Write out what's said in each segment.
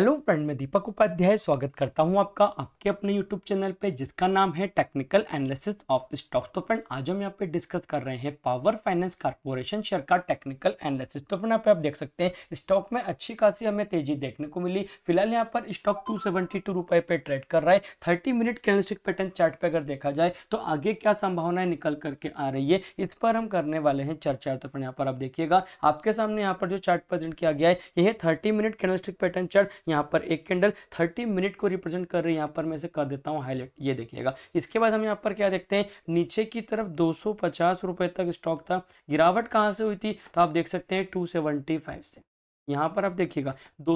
Hello friend, मैं दीपक उपाध्याय स्वागत करता हूँ आपका आपके अपने यूट्यूब चैनल पे, जिसका नाम है टेक्निकल एनालिसिस ऑफ़ स्टॉक्स तो फ्रेंड, आज हम यहाँ पे डिस्कस कर रहे हैं पावर फाइनेंस कारपोरेशन शेयर का टेक्निकल एनालिसिस तो फ्रेंड, यहाँ पे आप देख सकते हैं स्टॉक में अच्छी खासी हमें तेज़ी देखने को मिली। फ़िलहाल यहाँ पर स्टॉक टू सेवेंटी पे ट्रेड कर रहा है। Thirty minute candlestick pattern chart पे अगर देखा जाए तो आगे क्या संभावनाएँ निकल करके आ रही है, इस पर हम करने वाले हैं चर्चा। तो फ्रेंड, यहाँ पर आप देखिएगा, आपके सामने यहाँ पर जो चार्ट प्रेजेंट किया गया है, यह thirty minute candlestick pattern chart यहाँ पर एक कैंडल 30 मिनट को रिप्रेजेंट कर रही है। यहाँ पर मैं इसे कर देता हूँ हाईलाइट ये देखिएगा। इसके बाद हम यहाँ पर क्या देखते हैं? नीचे की तरफ़ दो रुपए तक स्टॉक था। गिरावट कहाँ से हुई थी? तो आप देख सकते हैं टू से। यहाँ पर आप देखिएगा, दो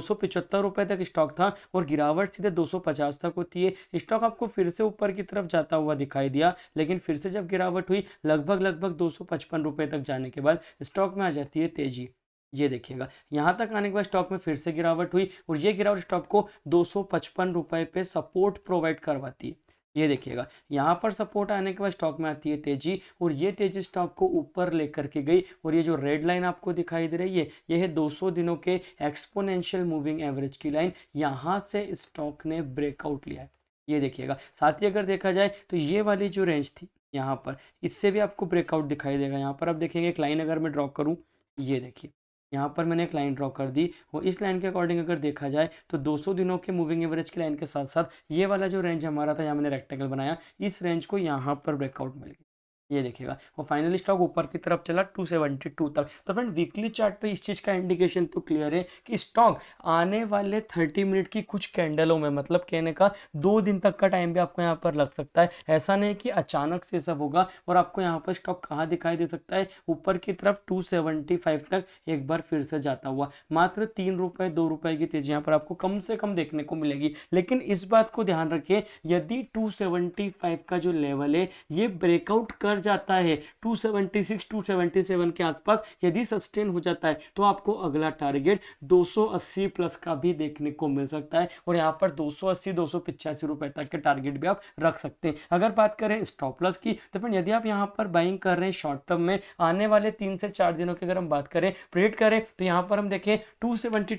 रुपए तक स्टॉक था और गिरावट सीधे 250 तक होती है। स्टॉक आपको फिर से ऊपर की तरफ़ जाता हुआ दिखाई दिया, लेकिन फिर से जब गिरावट हुई लगभग लगभग दो रुपए तक जाने के बाद स्टॉक में आ जाती है तेज़ी। ये देखिएगा। यहाँ तक आने के बाद स्टॉक में फिर से गिरावट हुई और ये गिरावट स्टॉक को दो सौ पचपन रुपए पे सपोर्ट प्रोवाइड करवाती है। ये देखिएगा, यहाँ पर सपोर्ट आने के बाद स्टॉक में आती है तेज़ी और ये तेज़ी स्टॉक को ऊपर लेकर के गई और ये जो रेड लाइन आपको दिखाई दे रही है, ये है 200 दिनों के एक्सपोनेंशियल मूविंग एवरेज की लाइन यहाँ से स्टॉक ने ब्रेकआउट लिया है। ये देखिएगा, साथ ही अगर देखा जाए तो ये वाली जो रेंज थी यहाँ पर, इससे भी आपको ब्रेकआउट दिखाई देगा। यहाँ पर आप देखेंगे एक लाइन अगर मैं ड्रॉ करूँ, ये देखिए। यहाँ पर मैंने एक लाइन ड्रॉ कर दी। और इस लाइन के अकॉर्डिंग अगर देखा जाए तो 200 दिनों के मूविंग एवरेज की लाइन के साथ साथ ये वाला जो रेंज हमारा था, यहाँ मैंने रेक्टेंगल बनाया, इस रेंज को यहाँ पर ब्रेकआउट मिल गया। ये देखिएगा। और फाइनली स्टॉक ऊपर की तरफ़ चला 272 तक। तो फ्रेंड वीकली चार्ट पे इस चीज़ का इंडिकेशन तो क्लियर है कि स्टॉक आने वाले 30 मिनट की कुछ कैंडलों में मतलब कहने का दो दिन तक का टाइम भी आपको यहाँ पर लग सकता है। ऐसा नहीं कि अचानक से सब होगा और आपको यहाँ पर स्टॉक कहाँ दिखाई दे सकता है? ऊपर की तरफ़ टू तक एक बार फिर से जाता हुआ। मात्र तीन रुपये दो रुपये की तेज़ी यहाँ पर आपको कम से कम देखने को मिलेगी। लेकिन इस बात को ध्यान रखिए, यदि टू का जो लेवल है, ये ब्रेकआउट कर जाता है। 276 277 के आसपास यदि सस्टेन हो जाता है तो आपको अगला टारगेट 280 प्लस का भी देखने को मिल सकता है और यहाँ पर 280 285 रुपए तक के टारगेट भी आप रख सकते हैं। अगर बात करें स्टॉप लॉस की तो फिर यदि आप यहाँ पर बाइंग कर रहे हैं शॉर्ट टर्म में, आने वाले तीन से चार दिनों की अगर हम बात करें प्रेड करें तो यहाँ पर हम देखें टू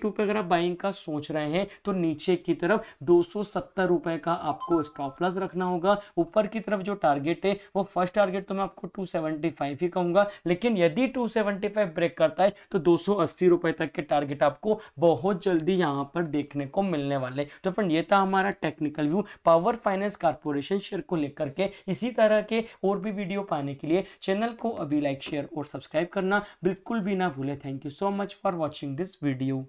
पे अगर आप बाइंग का सोच रहे हैं तो नीचे की तरफ़ दो सौ सत्तर रुपए का आपको स्टॉप लॉस रखना होगा। ऊपर की तरफ़ जो टारगेट है, वो फ़र्स्ट टारगेट तो मैं आपको 275 ही कहूँगा। लेकिन यदि 275 ब्रेक करता है तो दो रुपए तक के टारगेट आपको बहुत जल्दी यहाँ पर देखने को मिलने वाले तो फ्रेंड ये था हमारा technical view Power Finance Corporation share को लेकर के इसी तरह के और भी वीडियो पाने के लिए चैनल को अभी लाइक शेयर और सब्सक्राइब करना बिल्कुल भी ना भूले। Thank you so much for watching this video